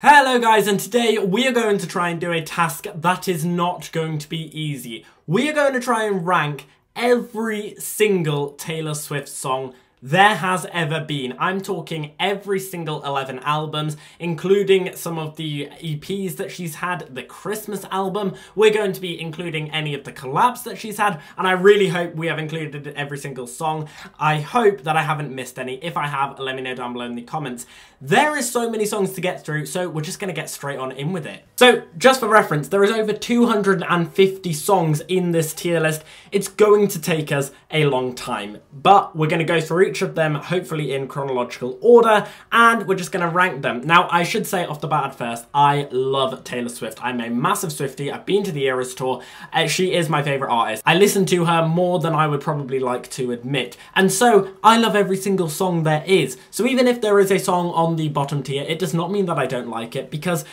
Hello guys and today we are going to try and do a task that is not going to be easy. We are going to try and rank every single Taylor Swift song there has ever been. I'm talking every single 11 albums, including some of the EPs that she's had, the Christmas album. We're going to be including any of the collabs that she's had, and I really hope we have included every single song. I hope that I haven't missed any. If I have, let me know down below in the comments. There is so many songs to get through, so we're just going to get straight on in with it. So, just for reference, there is over 250 songs in this tier list. It's going to take us a long time, but we're going to go through each of them, hopefully in chronological order, and we're just going to rank them. Now, I should say off the bat at first, I love Taylor Swift. I'm a massive Swiftie. I've been to the Eras Tour. Uh, she is my favourite artist. I listen to her more than I would probably like to admit. And so, I love every single song there is. So even if there is a song on the bottom tier, it does not mean that I don't like it, because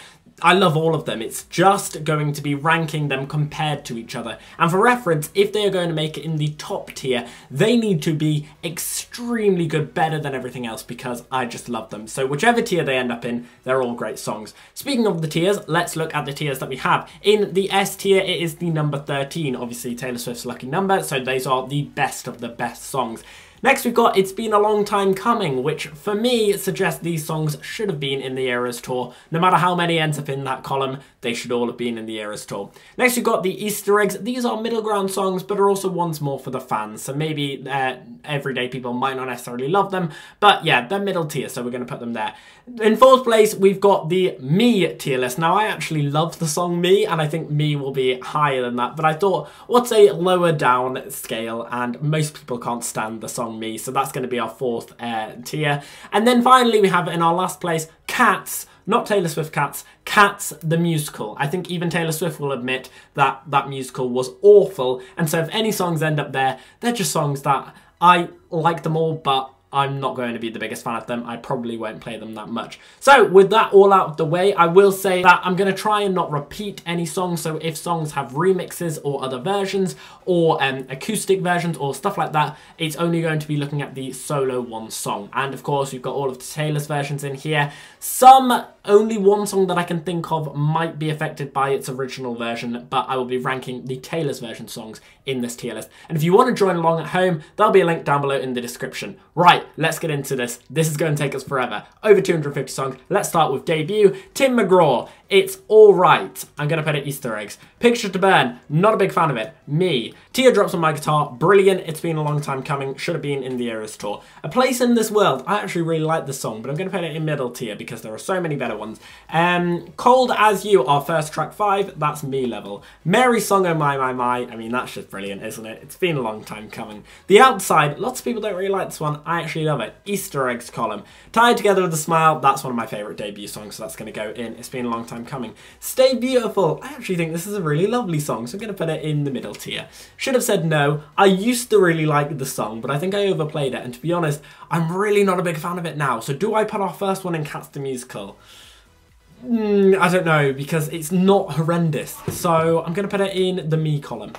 I love all of them. It's just going to be ranking them compared to each other. And for reference, if they are going to make it in the top tier, they need to be extremely good, better than everything else, because I just love them. So whichever tier they end up in, they're all great songs. Speaking of the tiers, let's look at the tiers that we have. In the S tier, it is the number 13, obviously Taylor Swift's lucky number, so these are the best of the best songs. Next we've got It's Been a Long Time Coming, which for me suggests these songs should have been in the Eras Tour. No matter how many ends up in that column, they should all have been in the Eras Tour. Next we've got the Easter eggs. These are middle ground songs, but are also ones more for the fans. So maybe uh, everyday people might not necessarily love them, but yeah, they're middle tier, so we're going to put them there. In fourth place, we've got the Me tier list. Now, I actually love the song Me, and I think Me will be higher than that, but I thought, what's a lower down scale, and most people can't stand the song Me, so that's going to be our fourth uh, tier. And then finally, we have in our last place, Cats, not Taylor Swift Cats, Cats the musical. I think even Taylor Swift will admit that that musical was awful, and so if any songs end up there, they're just songs that I like them all, but I'm not going to be the biggest fan of them. I probably won't play them that much. So with that all out of the way, I will say that I'm going to try and not repeat any songs. So if songs have remixes or other versions or um, acoustic versions or stuff like that, it's only going to be looking at the solo one song. And of course, you've got all of the Taylor's versions in here. Some, only one song that I can think of might be affected by its original version, but I will be ranking the Taylor's version songs in this tier list. And if you want to join along at home, there'll be a link down below in the description. Right, let's get into this. This is going to take us forever. Over 250 songs. Let's start with debut. Tim McGraw. It's alright. I'm going to put it Easter eggs. Picture to Burn. Not a big fan of it. Me. Teardrops on my guitar. Brilliant. It's been a long time coming. Should have been in the Eras tour. A Place in This World. I actually really like the song, but I'm going to put it in middle tier because there are so many better ones. Um, Cold As You, our first track five. That's me level. Mary's Song Oh My My My. I mean, that's just brilliant, isn't it? It's been a long time coming. The Outside. Lots of people don't really like this one. I actually love it. Easter eggs column. Tied Together with a Smile. That's one of my favourite debut songs, so that's going to go in. It's been a long time coming. Stay Beautiful. I actually think this is a really lovely song, so I'm going to put it in the middle tier. Should have said no. I used to really like the song, but I think I overplayed it, and to be honest, I'm really not a big fan of it now. So do I put our first one in Cats the Musical? Mm, I don't know, because it's not horrendous. So I'm going to put it in the me column.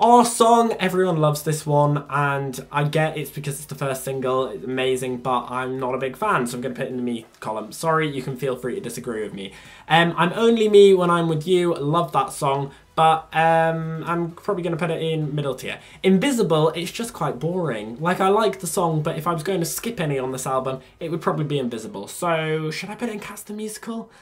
Our song, everyone loves this one, and I get it's because it's the first single, it's amazing, but I'm not a big fan, so I'm going to put it in the me column. Sorry, you can feel free to disagree with me. Um, I'm only me when I'm with you, love that song, but um, I'm probably going to put it in middle tier. Invisible, it's just quite boring. Like, I like the song, but if I was going to skip any on this album, it would probably be Invisible. So, should I put it in Cats the Musical?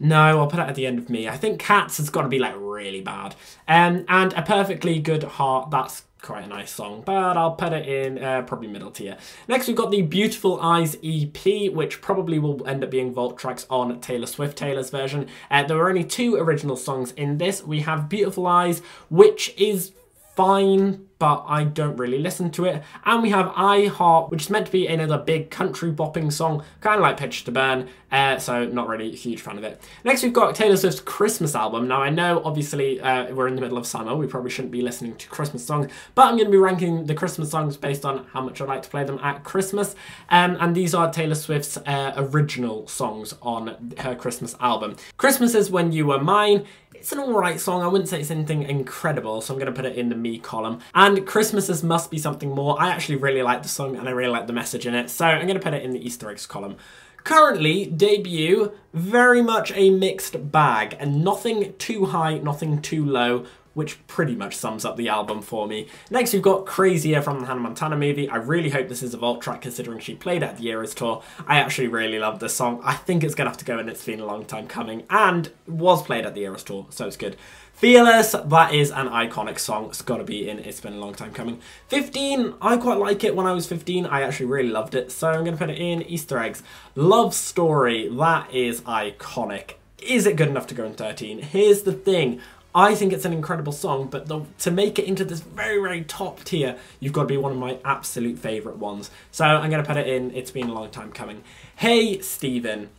No, I'll put it at the end of me. I think Cats has got to be like really bad. Um, and A Perfectly Good Heart, that's quite a nice song, but I'll put it in uh, probably middle tier. Next, we've got the Beautiful Eyes EP, which probably will end up being vault tracks on Taylor Swift Taylor's version. Uh, there were only two original songs in this. We have Beautiful Eyes, which is fine, but I don't really listen to it. And we have I Heart, which is meant to be another big country bopping song, kind of like Picture to Burn, uh, so not really a huge fan of it. Next we've got Taylor Swift's Christmas album. Now I know obviously uh, we're in the middle of summer, we probably shouldn't be listening to Christmas songs, but I'm going to be ranking the Christmas songs based on how much I like to play them at Christmas. Um, and these are Taylor Swift's uh, original songs on her Christmas album. Christmases When You Were Mine. It's an alright song, I wouldn't say it's anything incredible, so I'm going to put it in the me column. And Christmases Must Be Something More. I actually really like the song and I really like the message in it, so I'm going to put it in the Easter eggs column. Currently, debut, very much a mixed bag, and nothing too high, nothing too low, which pretty much sums up the album for me. Next, we've got Crazier from the Hannah Montana movie. I really hope this is a Vault track considering she played at the Eras tour. I actually really love this song. I think it's gonna have to go and it's been a long time coming and was played at the Eras tour, so it's good. Fearless, that is an iconic song. It's got to be in It's Been a Long Time Coming. 15, I quite like it when I was 15. I actually really loved it, so I'm to put it in Easter Eggs. Love Story, that is iconic. Is it good enough to go in 13? Here's the thing. I think it's an incredible song, but the, to make it into this very, very top tier, you've got to be one of my absolute favourite ones. So I'm going to put it in It's Been a Long Time Coming. Hey, Stephen,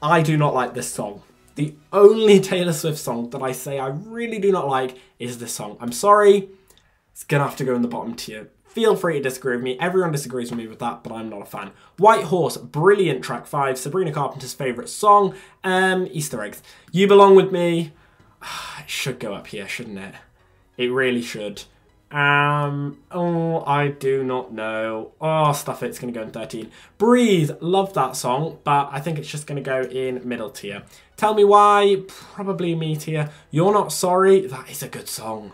I do not like this song. The only Taylor Swift song that I say I really do not like is this song. I'm sorry, it's gonna have to go in the bottom tier. Feel free to disagree with me. Everyone disagrees with me with that, but I'm not a fan. White Horse, brilliant track five. Sabrina Carpenter's favourite song. Um, Easter eggs. You Belong With Me. It should go up here, shouldn't it? It really should. Um, oh, I do not know. Oh, stuff it, it's going to go in 13. Breathe, love that song, but I think it's just going to go in middle tier. Tell Me Why, probably me tier. You're Not Sorry, that is a good song.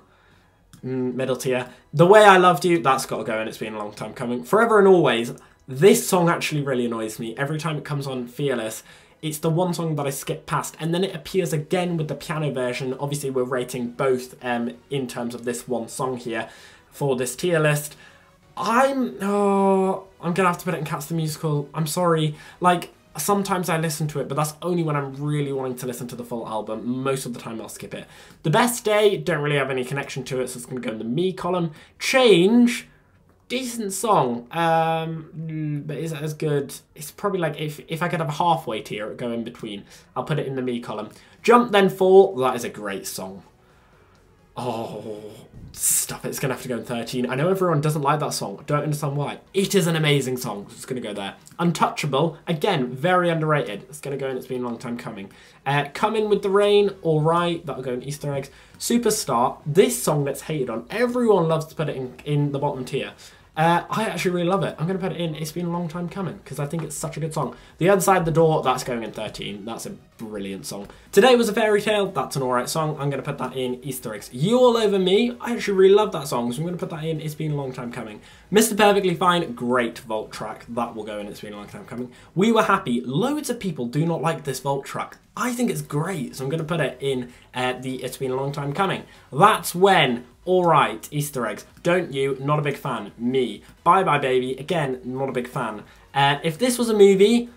Mm, middle tier. The Way I Loved You, that's got to go and it's been a long time coming. Forever and Always, this song actually really annoys me. Every time it comes on Fearless, it's the one song that I skip past, and then it appears again with the piano version. Obviously, we're rating both um, in terms of this one song here for this tier list. I'm oh, I'm gonna have to put it in Cats the Musical. I'm sorry. Like sometimes I listen to it, but that's only when I'm really wanting to listen to the full album. Most of the time I'll skip it. The Best Day, don't really have any connection to it, so it's gonna go in the me column. Change decent song, um, but is it as good? It's probably like if, if I could have a halfway tier, it go in between. I'll put it in the me column. Jump Then Fall, that is a great song. Oh, stuff it. It's to have to go in 13. I know everyone doesn't like that song. don't understand why. It is an amazing song. It's going to go there. Untouchable, again, very underrated. It's to go in. It's been a long time coming. Uh, Come In With The Rain, all right. That'll go in Easter eggs. Superstar, this song that's hated on. Everyone loves to put it in, in the bottom tier. Uh, I actually really love it. I'm going to put it in It's Been a Long Time Coming because I think it's such a good song. The Other Side of the Door, that's going in 13. That's a brilliant song. Today Was a Fairy Tale, that's an alright song. I'm going to put that in Easter Eggs. You All Over Me, I actually really love that song, so I'm going to put that in It's Been a Long Time Coming. Mr. Perfectly Fine, great Vault track. That will go in It's Been a Long Time Coming. We Were Happy, loads of people do not like this Vault track. I think it's great, so I'm going to put it in uh, the It's Been a Long Time Coming. That's when Alright, Easter eggs. Don't you? Not a big fan. Me. Bye Bye Baby. Again, not a big fan. Uh, if this was a movie,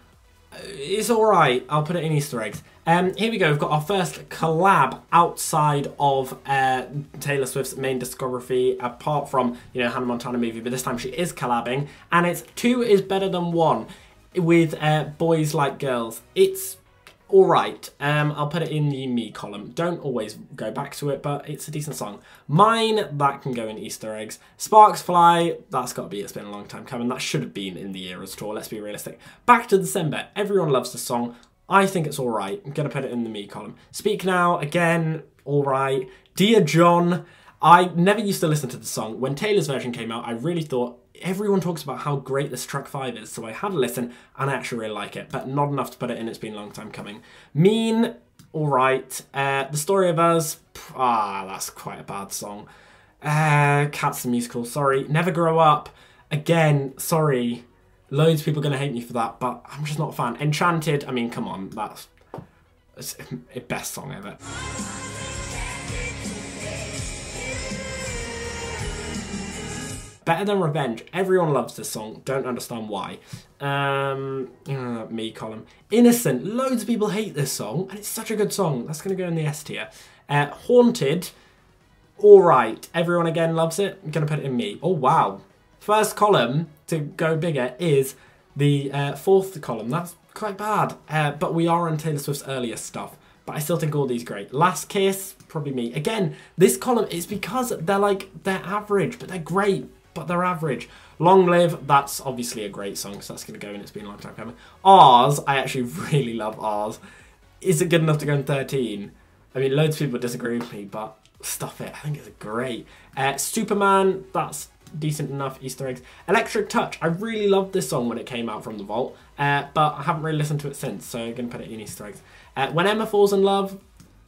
uh, it's alright. I'll put it in Easter eggs. Um, here we go. We've got our first collab outside of uh, Taylor Swift's main discography, apart from, you know, Hannah Montana movie, but this time she is collabing. And it's Two is Better Than One with uh, Boys Like Girls. It's all right. Um, I'll put it in the me column. Don't always go back to it, but it's a decent song. Mine, that can go in Easter eggs. Sparks Fly, that's got to be It's Been a Long Time Coming. That should have been in the Eras tour, let's be realistic. Back to December. Everyone loves the song. I think it's all right. I'm going to put it in the me column. Speak Now, again, all right. Dear John, I never used to listen to the song. When Taylor's version came out, I really thought everyone talks about how great this track 5 is, so I had a listen and I actually really like it, but not enough to put it in. It's been a long time coming. Mean, alright. Uh, the Story of Us, ah, that's quite a bad song. Uh, Cats the Musical, sorry. Never Grow Up, again, sorry. Loads of people are going to hate me for that, but I'm just not a fan. Enchanted, I mean, come on, that's, the best song ever. Better Than Revenge. Everyone loves this song. Don't understand why. Um, uh, me column. Innocent. Loads of people hate this song, and it's such a good song. That's going to go in the S tier. Uh, Haunted. All right. Everyone again loves it. I'm going to put it in me. Oh, wow. First column to go bigger is the uh, fourth column. That's quite bad. Uh, but we are on Taylor Swift's earlier stuff. But I still think all these great. Last Kiss, probably me. Again, this column is because they're like, they're average, but they're great but they're average. Long Live, that's obviously a great song, so that's going to go in. It's been a long time coming. Ours, I actually really love Ours. Is it good enough to go in 13? I mean, loads of people disagree with me, but stuff it. I think it's great. Uh, Superman, that's decent enough Easter eggs. Electric Touch, I really loved this song when it came out from the vault, uh, but I haven't really listened to it since, so I'm going to put it in Easter eggs. Uh, when Emma Falls in Love,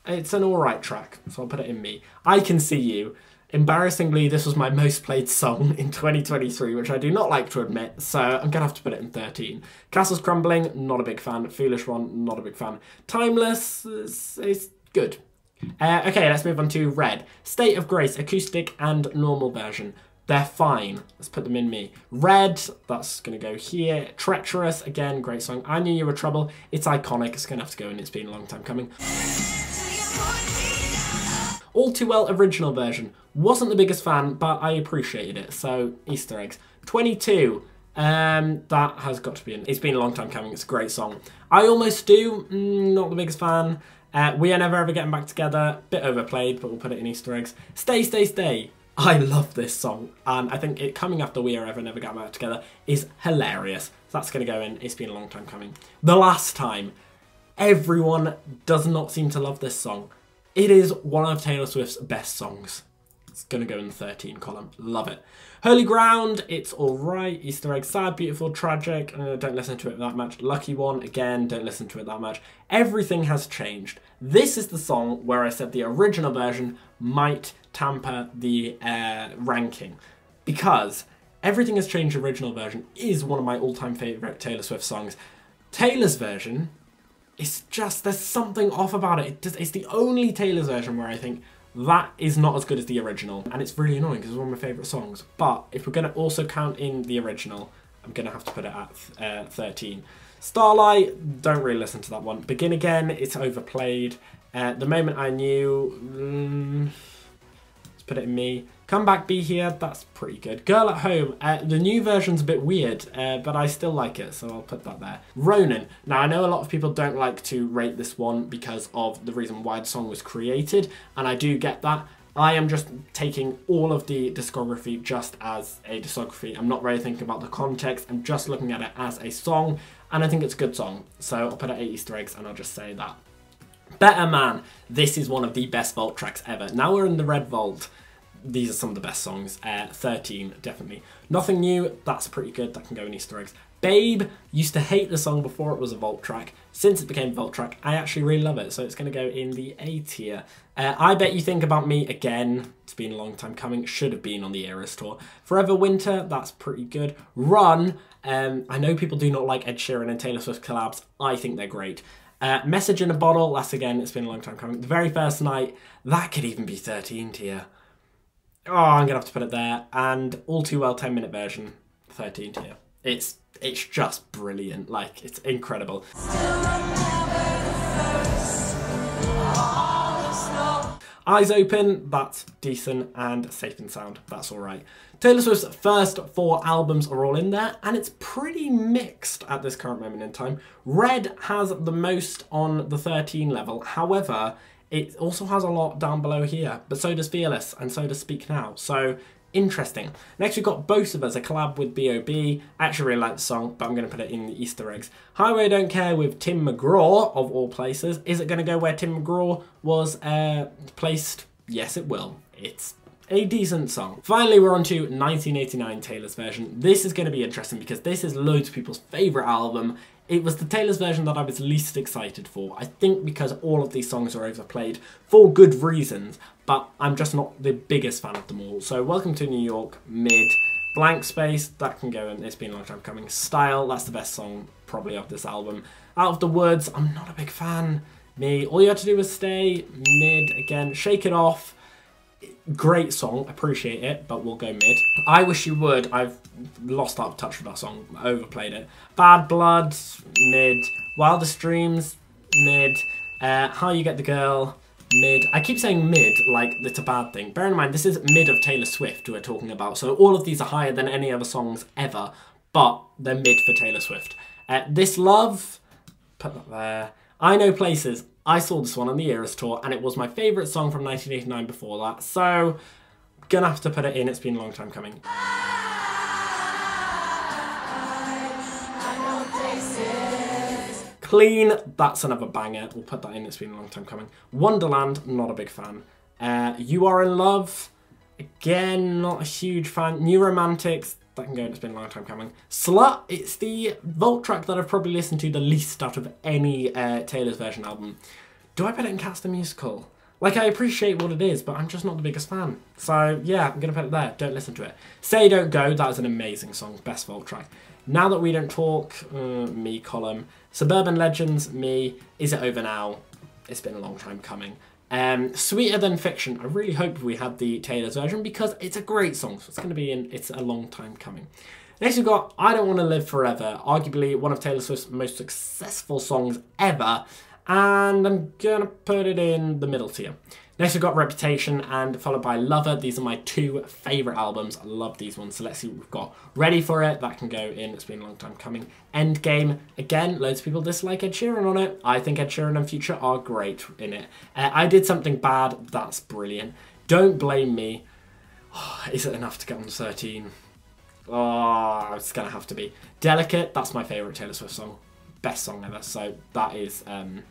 it's an alright track, so I'll put it in me. I Can See You. Embarrassingly, this was my most played song in 2023, which I do not like to admit, so I'm to have to put it in 13. Castles Crumbling, not a big fan. Foolish One, not a big fan. Timeless, it's, good. Uh, okay, let's move on to Red. State of Grace, acoustic and normal version. They're fine. Let's put them in me. Red, that's going to go here. Treacherous, again, great song. I Knew You Were Trouble. It's iconic. It's going to have to go in. It's been a long time coming. All Too Well original version. Wasn't the biggest fan, but I appreciated it. So, Easter eggs. 22. Um, that has got to be in. It's been a long time coming. It's a great song. I Almost Do. Mm, not the biggest fan. Uh, we Are Never Ever Getting Back Together. Bit overplayed, but we'll put it in Easter eggs. Stay, Stay, Stay. I love this song, and I think it coming after We Are Ever Never Getting Back Together is hilarious. That's going to go in. It's been a long time coming. The Last Time. Everyone does not seem to love this song. It is one of Taylor Swift's best songs. It's to go in the 13 column. Love it. Holy Ground, it's alright. Easter Egg, Sad, Beautiful, Tragic. Uh, don't listen to it that much. Lucky One, again, don't listen to it that much. Everything has changed. This is the song where I said the original version might tamper the uh, ranking. Because Everything Has Changed original version is one of my all-time favourite Taylor Swift songs. Taylor's version it's just, there's something off about it. It's the only Taylor's version where I think that is not as good as the original. And it's really annoying because it's one of my favourite songs. But if we're going to also count in the original, I'm going to have to put it at uh, 13. Starlight, don't really listen to that one. Begin Again, it's overplayed. Uh, the Moment I Knew, mm, let's put it in me. Come Back, Be Here, that's pretty good. Girl at Home, uh, the new version's a bit weird, uh, but I still like it, so I'll put that there. Ronan, now I know a lot of people don't like to rate this one because of the reason why the song was created, and I do get that. I am just taking all of the discography just as a discography. I'm not really thinking about the context, I'm just looking at it as a song, and I think it's a good song. So I'll put it at Easter eggs and I'll just say that. Better Man, this is one of the best Vault tracks ever. Now we're in the Red Vault these are some of the best songs. Uh, 13, definitely. Nothing New, that's pretty good. That can go in Easter eggs. Babe, used to hate the song before it was a Vault track. Since it became Vault track, I actually really love it, so it's going to go in the A tier. Uh, I Bet You Think About Me, again, it's been a long time coming, should have been on the Eras tour. Forever Winter, that's pretty good. Run, um, I know people do not like Ed Sheeran and Taylor Swift collabs, I think they're great. Uh, Message in a Bottle, that's again, it's been a long time coming. The Very First Night, that could even be 13 tier. Oh, I'm gonna have to put it there. And all too well 10 minute version, 13 tier. It's it's just brilliant. Like it's incredible. Eyes Open, that's decent, and Safe and Sound, that's alright. Taylor Swift's first four albums are all in there, and it's pretty mixed at this current moment in time. Red has the most on the 13 level, however, it also has a lot down below here, but so does Fearless, and so does Speak Now. So, interesting. Next we've got Both of Us, a collab with B.O.B. I actually really like the song, but I'm going to put it in the Easter eggs. Highway Don't Care with Tim McGraw, of all places. Is it going to go where Tim McGraw was uh, placed? Yes, it will. It's a decent song. Finally, we're on to 1989 Taylor's version. This is going to be interesting because this is loads of people's favourite album. It was the Taylor's version that I was least excited for. I think because all of these songs are overplayed for good reasons, but I'm just not the biggest fan of them all. So Welcome to New York, mid. Blank Space, that can go in, it's been a long time coming. Style, that's the best song probably of this album. Out of the Woods, I'm not a big fan. Me, All You Have to Do is Stay, mid again. Shake It Off, great song, appreciate it, but we'll go mid. I Wish You Would, I've lost out of touch with that song, overplayed it. Bad Blood, mid. Wildest Dreams, mid. Uh, How You Get the Girl, mid. I keep saying mid like it's a bad thing. Bear in mind, this is mid of Taylor Swift we're talking about, so all of these are higher than any other songs ever, but they're mid for Taylor Swift. Uh, this Love, put that there. I Know Places, I saw this one on the Eras tour and it was my favourite song from 1989 before that, so gonna have to put it in, it's been a long time coming. Clean, that's another banger. We'll put that in, it's been a long time coming. Wonderland, not a big fan. Uh, you Are in Love, again, not a huge fan. New Romantics, that can go, it's been a long time coming. Slut, it's the vault track that I've probably listened to the least out of any uh, Taylor's version album. Do I put it in Cats the Musical? Like, I appreciate what it is, but I'm just not the biggest fan. So, yeah, I'm going to put it there. Don't listen to it. Say Don't Go, that is an amazing song. Best vault track. Now That We Don't Talk, uh, me column. Suburban Legends, me. Is It Over Now? It's been a long time coming. Um, Sweeter Than Fiction. I really hope we had the Taylor's version because it's a great song. So it's going to be in, it's a long time coming. Next we've got I Don't Want to Live Forever, arguably one of Taylor Swift's most successful songs ever and I'm gonna put it in the middle tier. Next we've got Reputation and followed by Lover. These are my two favourite albums. I love these ones. So let's see what we've got. Ready for it. That can go in. It's been a long time coming. Endgame. Again, loads of people dislike Ed Sheeran on it. I think Ed Sheeran and Future are great in it. Uh, I did something bad. That's brilliant. Don't blame me. Oh, is it enough to get on 13? Oh, it's going to have to be. Delicate. That's my favourite Taylor Swift song. Best song ever. So that is... Um,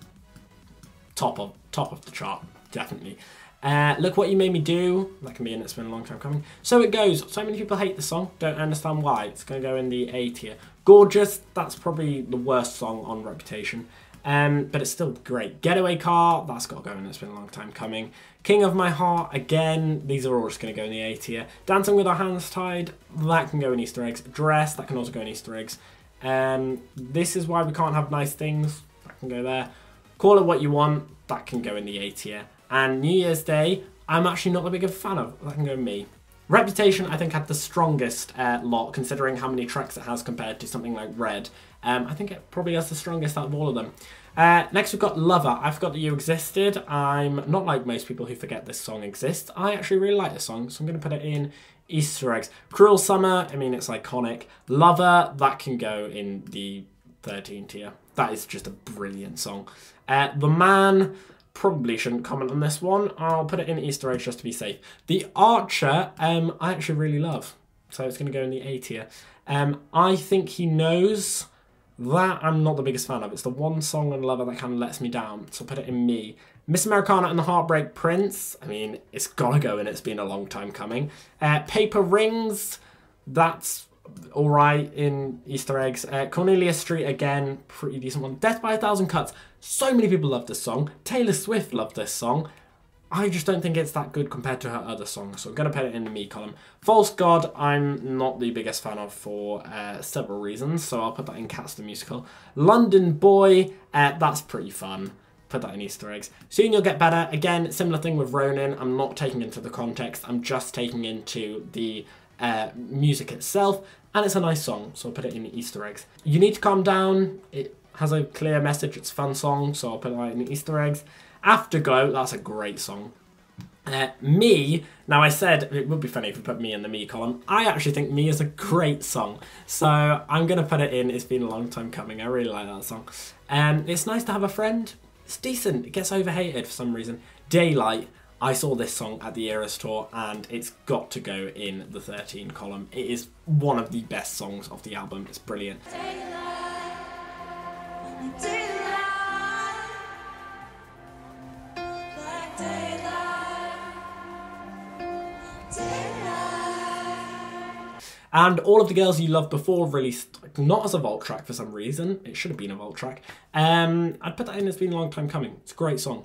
top of top of the chart, definitely. Uh, Look What You Made Me Do, that can be in It's Been a Long Time Coming. So it goes, so many people hate the song, don't understand why. It's to go in the A tier. Gorgeous, that's probably the worst song on Reputation. Um, but it's still great. Getaway Car, that's got to go in, it's been a long time coming. King of My Heart, again, these are all just going to go in the A tier. Dancing with Our Hands Tied, that can go in Easter eggs. Dress, that can also go in Easter eggs. Um, this is why we can't have nice things, that can go there. Call it what you want, that can go in the A tier. And New Year's Day, I'm actually not the biggest fan of, that can go me. Reputation, I think, had the strongest uh, lot, considering how many tracks it has compared to something like Red. Um, I think it probably has the strongest out of all of them. Uh, next, we've got Lover. I forgot that you existed. I'm not like most people who forget this song exists. I actually really like this song, so I'm going to put it in Easter eggs. Cruel Summer, I mean, it's iconic. Lover, that can go in the 13 tier. That is just a brilliant song. Uh, the Man, probably shouldn't comment on this one. I'll put it in Easter eggs just to be safe. The Archer, um, I actually really love. So it's going to go in the A tier. Um, I think he knows that I'm not the biggest fan of. It's the one song on Lover that kind of lets me down. So I'll put it in me. Miss Americana and the Heartbreak Prince. I mean, it's got to go in. It's been a long time coming. Uh, Paper Rings. That's all right in Easter eggs. Uh, Cornelia Street again, pretty decent one. Death by a Thousand Cuts. So many people love this song. Taylor Swift loved this song. I just don't think it's that good compared to her other songs, so I'm going to put it in the me column. False God, I'm not the biggest fan of for uh, several reasons, so I'll put that in Cats the Musical. London Boy, uh, that's pretty fun. Put that in Easter eggs. Soon You'll Get Better, again, similar thing with Ronan. I'm not taking into the context, I'm just taking into the uh, music itself, and it's a nice song, so I'll put it in the Easter eggs. You Need to Calm Down, it has a clear message, it's a fun song, so I'll put it in the Easter eggs. Afterglow, that's a great song. Uh, me, now I said it would be funny if we put me in the me column. I actually think me is a great song. So I'm to put it in. It's been a long time coming. I really like that song. Um, it's nice to have a friend. It's decent. It gets overhated for some reason. Daylight, I saw this song at the Eras tour and it's got to go in the 13 column. It is one of the best songs of the album. It's brilliant. And all of the girls you loved before released not as a vault track for some reason. It should have been a vault track. Um, I'd put that in. It's been a long time coming. It's a great song.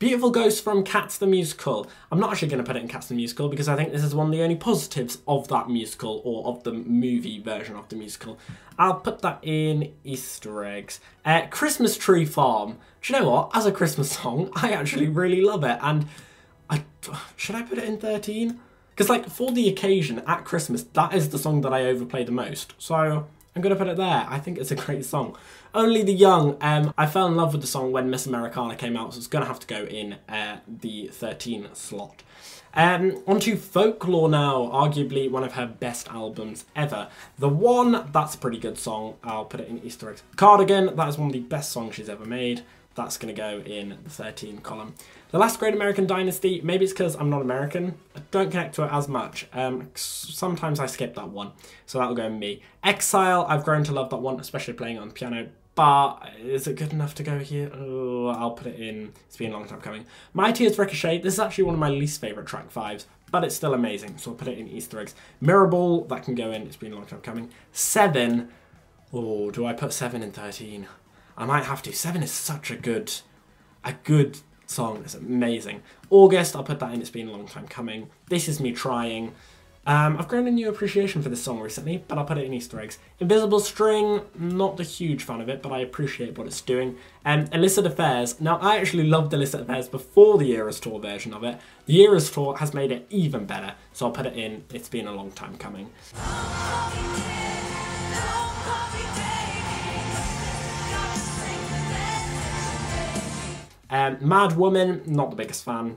Beautiful Ghost from Cats the Musical. I'm not actually going to put it in Cats the Musical because I think this is one of the only positives of that musical or of the movie version of the musical. I'll put that in Easter eggs. Uh, Christmas Tree Farm. Do you know what? As a Christmas song, I actually really love it. And I should I put it in 13? Because like for the occasion at Christmas, that is the song that I overplay the most. So I'm to put it there. I think it's a great song. Only the Young. Um, I fell in love with the song when Miss Americana came out, so it's to have to go in uh, the 13 slot. Um, on to Folklore now, arguably one of her best albums ever. The One, that's a pretty good song. I'll put it in Easter eggs. Cardigan, that is one of the best songs she's ever made. That's to go in the 13 column. The Last Great American Dynasty, maybe it's because I'm not American. I don't connect to it as much. Um, sometimes I skip that one, so that'll go in me. Exile, I've grown to love that one, especially playing on piano. But is it good enough to go here? Oh, I'll put it in. It's been a long time coming. My Tears Ricochet, this is actually one of my least favourite track fives. but it's still amazing. So I'll put it in Easter eggs. Mirrorball, that can go in. It's been a long time coming. Seven. Oh, do I put seven in 13? I might have to. Seven is such a good, a good song. It's amazing. August, I'll put that in. It's been a long time coming. This is me trying. Um, I've grown a new appreciation for this song recently, but I'll put it in Easter eggs. Invisible String, not a huge fan of it, but I appreciate what it's doing. Um, Illicit Affairs, now I actually loved Illicit Affairs before the Eras Tour version of it. The Eras Tour has made it even better, so I'll put it in. It's been a long time coming. Um, Mad Woman, not the biggest fan.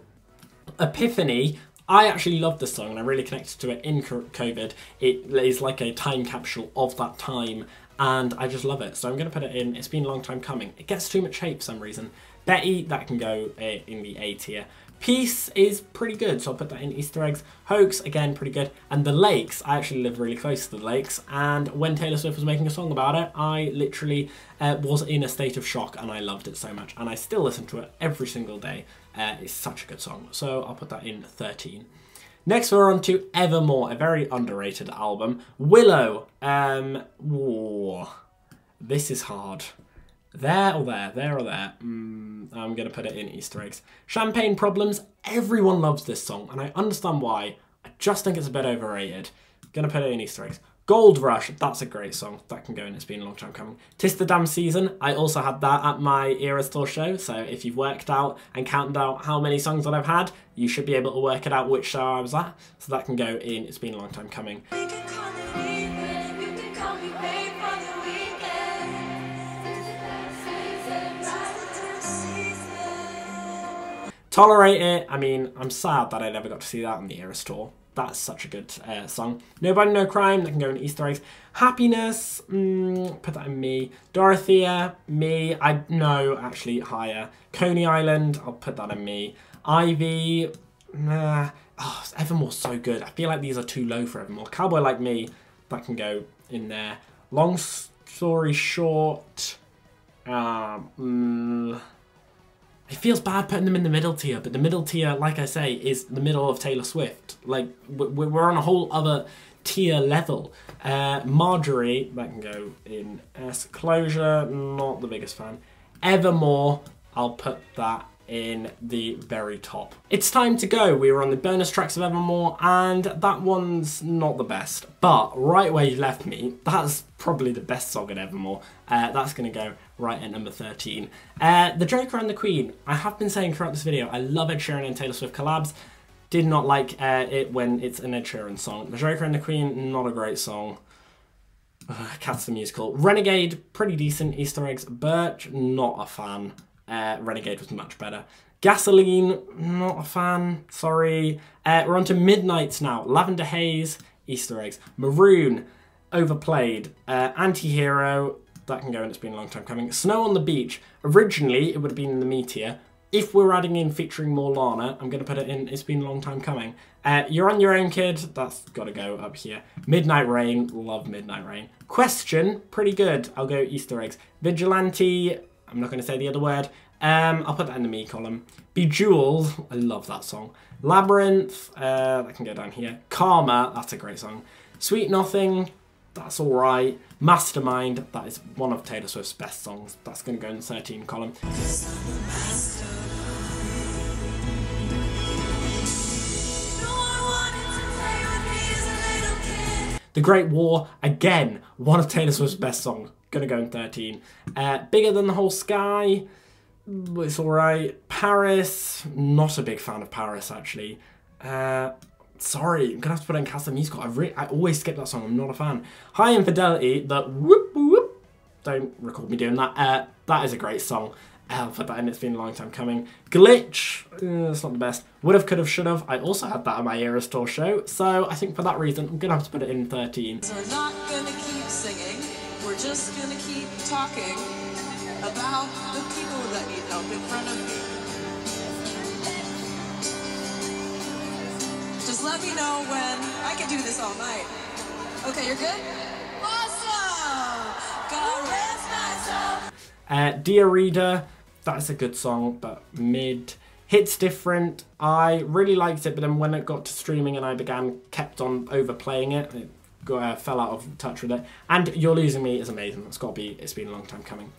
Epiphany, I actually love this song and I really connected to it in COVID. It is like a time capsule of that time and I just love it. So I'm going to put it in. It's been a long time coming. It gets too much hate for some reason. Betty, that can go uh, in the A tier. Peace is pretty good, so I'll put that in Easter eggs. Hoax, again, pretty good. And The Lakes, I actually live really close to The Lakes, and when Taylor Swift was making a song about it, I literally uh, was in a state of shock, and I loved it so much. And I still listen to it every single day. Uh, it's such a good song, so I'll put that in 13. Next, we're on to Evermore, a very underrated album. Willow, um, whoa, this is hard. There or there, there or there. Mm, I'm going to put it in Easter eggs. Champagne Problems. Everyone loves this song, and I understand why. I just think it's a bit overrated. Going to put it in Easter eggs. Gold Rush, that's a great song. That can go in, it's been a long time coming. Tis the Damn Season, I also had that at my Era Tour show, so if you've worked out and counted out how many songs that I've had, you should be able to work it out which show I was at. So that can go in, it's been a long time coming. Tolerate It, I mean, I'm sad that I never got to see that on the Eras Tour. That's such a good uh, song. Nobody No Crime, that can go in Easter eggs. Happiness, mm, put that in me. Dorothea, me. I No, actually higher. Coney Island, I'll put that in me. Ivy, nah. Oh, Evermore's so good. I feel like these are too low for Evermore. Cowboy Like Me, that can go in there. Long story short, um, mm, it feels bad putting them in the middle tier, but the middle tier, like I say, is the middle of Taylor Swift. Like, we're on a whole other tier level. Uh, Marjorie, that can go in S. Closure, not the biggest fan. Evermore, I'll put that in the very top. It's time to go. We were on the bonus tracks of Evermore, and that one's not the best. But right where you left me, that's probably the best song in Evermore. Uh, that's going to go right at number 13. Uh, the Joker and the Queen. I have been saying throughout this video, I love Ed Sheeran and Taylor Swift collabs. Did not like uh, it when it's an Ed Sheeran song. The Joker and the Queen, not a great song. Uh, Cats the Musical. Renegade, pretty decent. Easter eggs. Birch, not a fan. Uh, Renegade was much better. Gasoline, not a fan, sorry. Uh, we're on to Midnights now. Lavender Haze, Easter eggs. Maroon, overplayed. Uh, Anti-hero, that can go and it's been a long time coming. Snow on the Beach, originally it would have been in the Meteor. If we're adding in featuring more Lana, I'm going to put it in It's Been a Long Time Coming. Uh, You're on Your Own Kid, that's got to go up here. Midnight Rain, love Midnight Rain. Question, pretty good. I'll go Easter eggs. Vigilante, I'm not going to say the other word. Um, I'll put that in the me column. Bejeweled, I love that song. Labyrinth, uh, that can go down here. Karma, that's a great song. Sweet Nothing, that's alright. Mastermind, that is one of Taylor Swift's best songs. That's going to go in the 13 column. The Great War, again, one of Taylor Swift's best songs. Gonna go in 13. Uh, Bigger Than the Whole Sky, it's alright. Paris, not a big fan of Paris, actually. Uh, sorry, I'm gonna have to put in Casa Musical. I, re I always skip that song, I'm not a fan. High Infidelity, the whoop whoop, don't record me doing that. Uh, that is a great song. I'll put that in, it's been a long time coming. Glitch, uh, it's not the best. Would have, could have, should have. I also had that at my Eras Tour show, so I think for that reason, I'm gonna have to put it in 13. So we're not gonna keep singing, we're just gonna keep talking about the people that need help in front of me. Just let me know when I can do this all night. Okay, you're good? Awesome! God rest my. Uh, Dear Reader, that's a good song, but mid. hits different. I really liked it, but then when it got to streaming and I began kept on overplaying it, it got, uh, fell out of touch with it. And You're Losing Me is amazing. It's got to be. It's been a long time coming.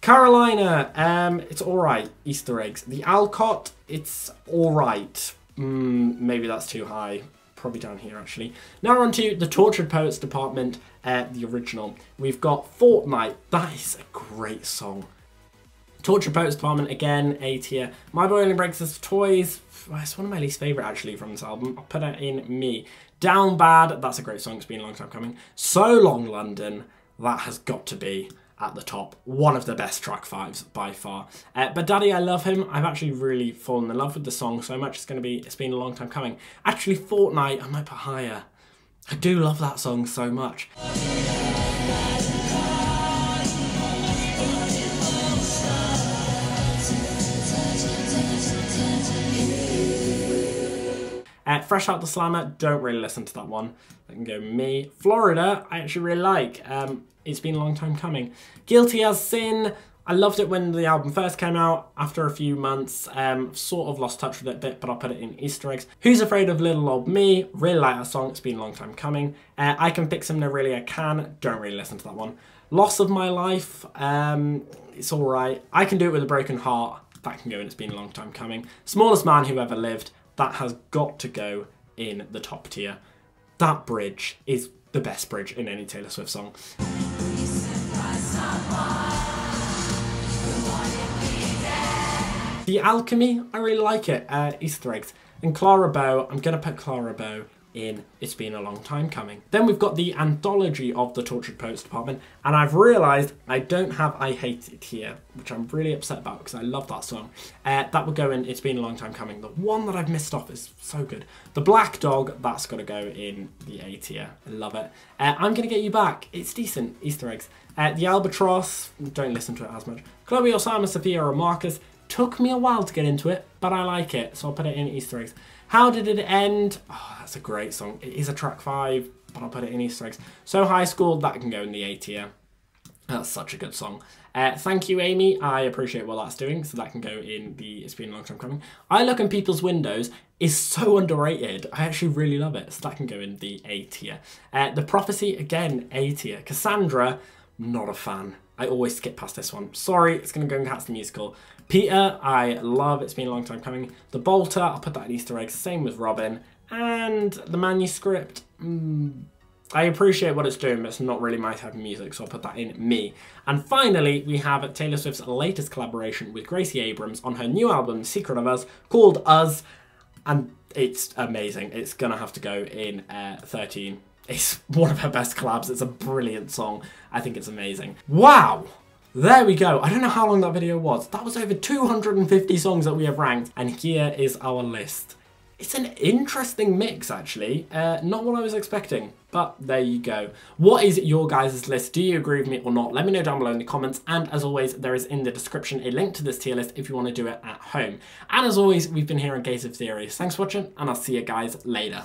Carolina, um, it's all right. Easter eggs. The Alcott, it's all right. Mm, maybe that's too high. Probably down here actually. Now on to the Tortured Poets Department, uh, the original. We've got Fortnight. That is a great song. Tortured Poets Department again, A tier. My Boy Only Breaks His Toys. It's one of my least favourite actually from this album. I'll put it in me. Down Bad. That's a great song. It's been a long time coming. So Long London. That has got to be at the top. One of the best track fives by far. Uh, but Daddy, I love him. I've actually really fallen in love with the song so much. It's going to be, it's been a long time coming. Actually, Fortnight, I might put higher. I do love that song so much. Uh, Fresh Out the Slammer, don't really listen to that one. I can go me. Florida, I actually really like. Um, it's been a long time coming. Guilty as Sin, I loved it when the album first came out. After a few months, um, sort of lost touch with it a bit, but I'll put it in Easter eggs. Who's Afraid of Little Old Me? Really like that song. It's been a long time coming. Uh, I Can Fix Him No Really I Can. Don't really listen to that one. Loss of My Life. Um, it's all right. I Can Do It With a Broken Heart. That can go in. It's been a long time coming. Smallest Man Who Ever Lived. That has got to go in the top tier. That bridge is the best bridge in any Taylor Swift song. The Alchemy, I really like it. Uh, Easter eggs. And Clara Bow, I'm going to put Clara Bow in It's Been a Long Time Coming. Then we've got the anthology of the Tortured Poets Department, and I've realised I don't have I Hate It here, which I'm really upset about because I love that song. Uh, that will go in It's Been a Long Time Coming. The one that I've missed off is so good. The Black Dog, that's got to go in the A tier. I love it. Uh, I'm Gonna Get You Back, it's decent. Easter eggs. Uh, the Albatross, don't listen to it as much. Chloe or Sam or, Sophia or Marcus, took me a while to get into it, but I like it, so I'll put it in Easter eggs. How Did It End? Oh, that's a great song. It is a track five, but I'll put it in Easter eggs. So High School, that can go in the A tier. That's such a good song. Uh, thank you, Amy. I appreciate what that's doing, so that can go in the It's Been a Long Time Coming. I Look in People's Windows is so underrated. I actually really love it, so that can go in the A tier. Uh, the Prophecy, again, A tier. Cassandra, not a fan. I always skip past this one. Sorry, it's going to go Cats the Musical. Peter, I love. It's been a long time coming. The Bolter, I'll put that in Easter eggs. Same with Robin. And the manuscript, mm, I appreciate what it's doing, but it's not really my type of music, so I'll put that in me. And finally, we have Taylor Swift's latest collaboration with Gracie Abrams on her new album, Secret of Us, called Us. And it's amazing. It's gonna have to go in uh, 13 it's one of her best collabs. It's a brilliant song. I think it's amazing. Wow! There we go. I don't know how long that video was. That was over 250 songs that we have ranked, and here is our list. It's an interesting mix, actually. Uh, not what I was expecting, but there you go. What is your guys' list? Do you agree with me or not? Let me know down below in the comments. And as always, there is in the description a link to this tier list if you want to do it at home. And as always, we've been here on Gate of Theories. Thanks for watching, and I'll see you guys later.